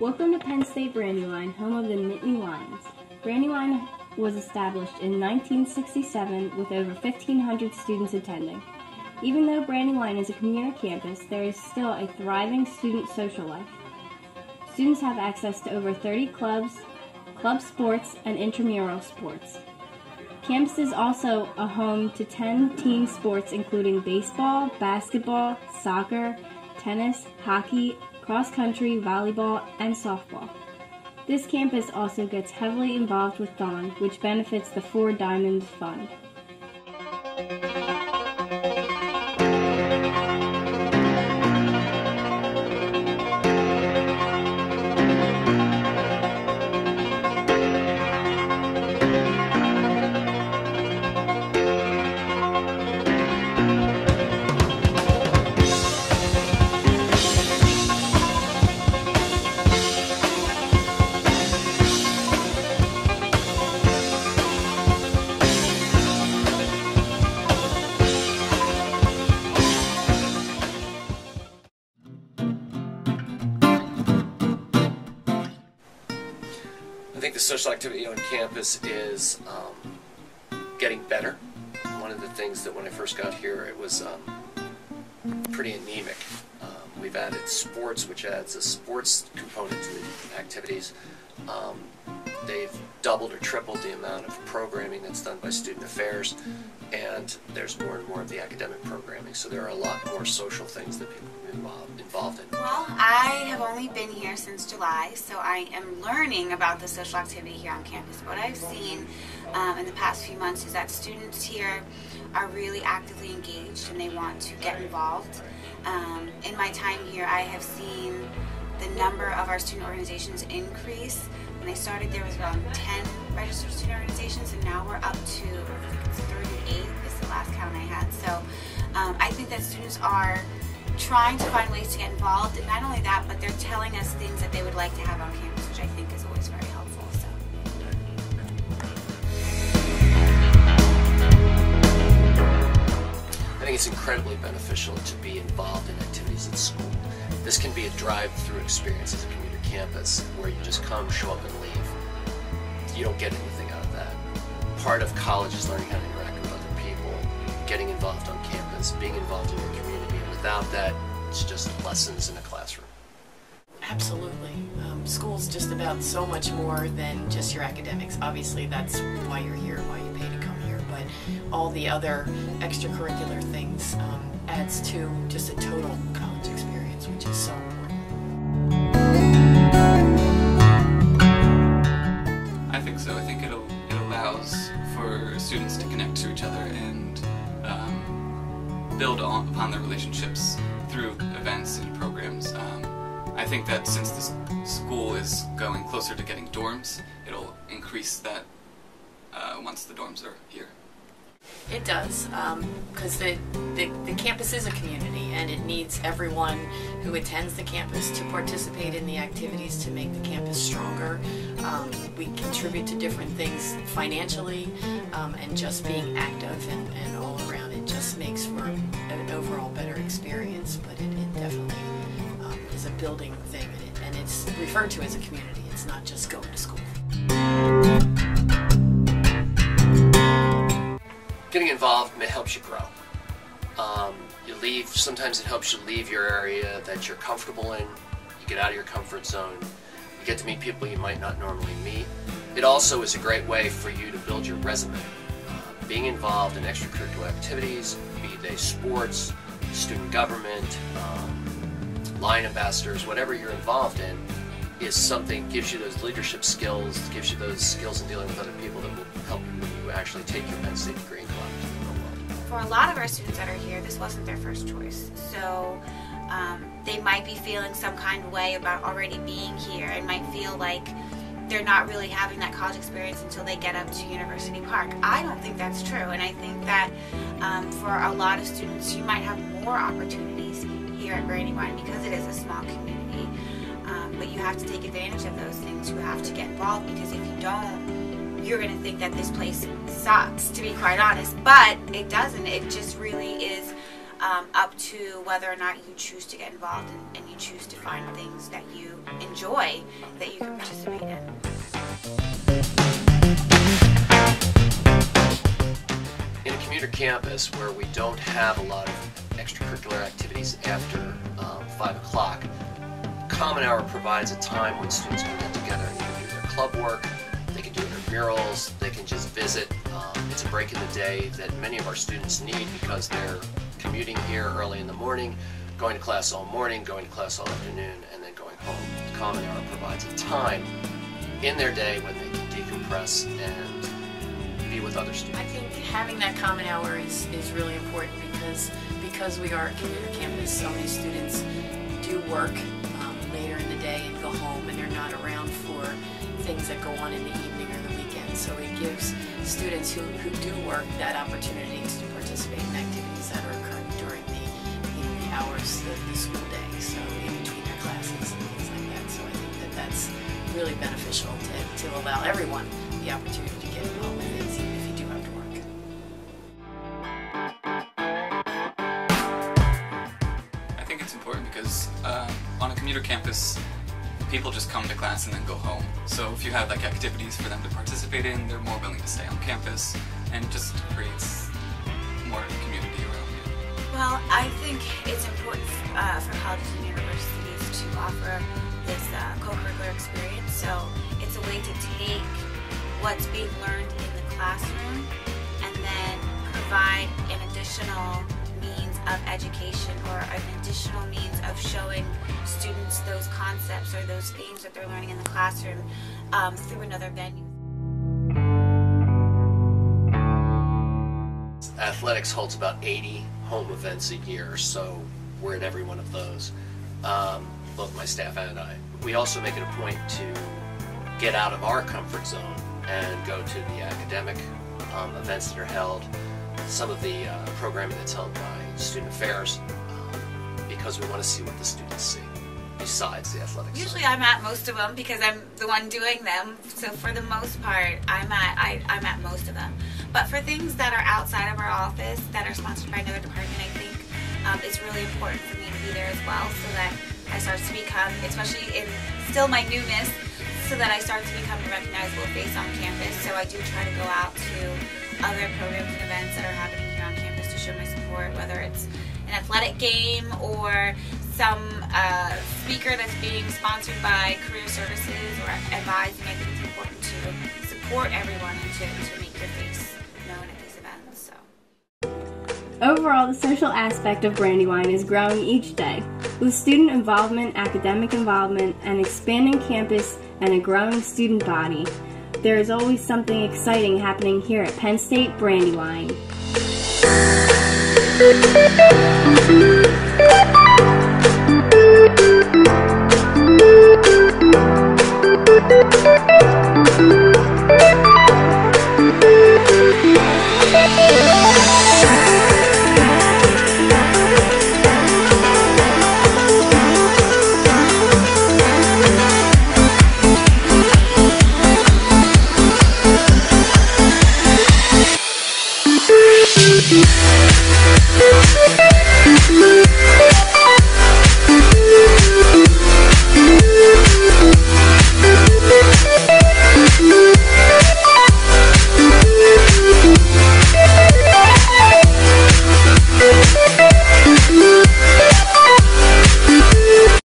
Welcome to Penn State Brandywine, home of the Nittany Lions. Brandywine was established in 1967 with over 1,500 students attending. Even though Brandywine is a community campus, there is still a thriving student social life. Students have access to over 30 clubs, club sports, and intramural sports. Campus is also a home to 10 team sports including baseball, basketball, soccer, tennis, hockey, cross country, volleyball, and softball. This campus also gets heavily involved with THON, which benefits the Four Diamonds Fund. Social activity on campus is um, getting better. One of the things that when I first got here, it was um, pretty anemic. Um, we've added sports, which adds a sports component to the activities. Um, they've doubled or tripled the amount of programming that's done by student affairs, and there's more and more of the academic. So there are a lot more social things that people can be involved, involved in. Well, I have only been here since July, so I am learning about the social activity here on campus. What I've seen um, in the past few months is that students here are really actively engaged and they want to get involved. Um, in my time here, I have seen the number of our student organizations increase. When I started, there was around 10 registered student organizations, and now we're up to I think 38 is the last count I had. So um, I think that students are trying to find ways to get involved, and not only that, but they're telling us things that they would like to have on campus, which I think is always very helpful. I think it's incredibly beneficial to be involved in activities at school. This can be a drive-through experience as a commuter campus where you just come, show up, and leave. You don't get anything out of that. Part of college is learning how to interact with other people, getting involved on campus, being involved in your community. And without that, it's just lessons in a classroom. Absolutely. Um, school's just about so much more than just your academics. Obviously, that's why you're here, why you pay to come here. But all the other extracurricular things um, adds to just a total college experience, which is so important. I think so. I think it'll, it allows for students to connect to each other and um, build on, upon their relationships through events and programs. Um, I think that since this school is going closer to getting dorms, it'll increase that uh, once the dorms are here. It does, because the, the, the campus is a community and it needs everyone who attends the campus to participate in the activities to make the campus stronger. Um, we contribute to different things financially um, and just being active and, and building thing and, it's referred to as a community. It's not just going to school. Getting involved helps you grow. Um, you leave, sometimes it helps you leave your area that you're comfortable in. You get out of your comfort zone. You get to meet people you might not normally meet. It also is a great way for you to build your resume. Uh, being involved in extracurricular activities, be they sports, student government, um, Lion Ambassadors, whatever you're involved in, is something gives you those leadership skills, gives you those skills in dealing with other people that will help you when you actually take your Penn State degree and go out into the real world. For a lot of our students that are here, this wasn't their first choice. So um, they might be feeling some kind of way about already being here and might feel like they're not really having that college experience until they get up to University Park. I don't think that's true, and I think that um, for a lot of students, you might have more opportunities here at Brandywine because it is a small community. Um, but you have to take advantage of those things. You have to get involved because if you don't, you're going to think that this place sucks, to be quite honest. But it doesn't. It just really is um, up to whether or not you choose to get involved and, and you choose to find things that you enjoy that you can participate in. In a commuter campus where we don't have a lot of extracurricular activities after um, 5 o'clock, Common Hour provides a time when students can get together and do their club work, they can do their murals, they can just visit. Um, it's a break in the day that many of our students need because they're commuting here early in the morning, going to class all morning, going to class all afternoon, and then going home. Common Hour provides a time in their day when they can decompress and be with other students. I think having that common hour is, is really important because because we are a commuter campus, so many students do work um, later in the day and go home, and they're not around for things that go on in the evening or the weekend. So it gives students who, who do work that opportunity to participate in activities that are occurring during the, the hours of the school day, so in between their classes and things like that. So I think that that's really beneficial to, to allow everyone the opportunity to get because um, on a commuter campus, people just come to class and then go home. So if you have like activities for them to participate in, they're more willing to stay on campus, and just creates more community around you. Well, I think it's important uh, for colleges and universities to offer this uh, co-curricular experience. So it's a way to take what's being learned in the classroom and then provide an additional means of education or an additional means of showing students those concepts or those themes that they're learning in the classroom um, through another venue. Athletics holds about 80 home events a year, so we're at every one of those, um, both my staff and I. We also make it a point to get out of our comfort zone and go to the academic um, events that are held, some of the uh, programming that's held by student affairs, um, because we want to see what the students see besides the athletics. Usually I'm at most of them because I'm the one doing them. So for the most part, I'm at I, I'm at most of them. But for things that are outside of our office that are sponsored by another department, I think um, it's really important for me to be there as well, so that I start to become, especially in still my newness, so that I start to become a recognizable face on campus. So I do try to go out to other programs and events that are happening here on campus to show my support, whether it's an athletic game or some uh, speaker that's being sponsored by Career Services or advising. I think it's important to support everyone and to, to make your face known at these events. So. Overall, the social aspect of Brandywine is growing each day. With student involvement, academic involvement, and expanding campus, and a growing student body, there is always something exciting happening here at Penn State Brandywine.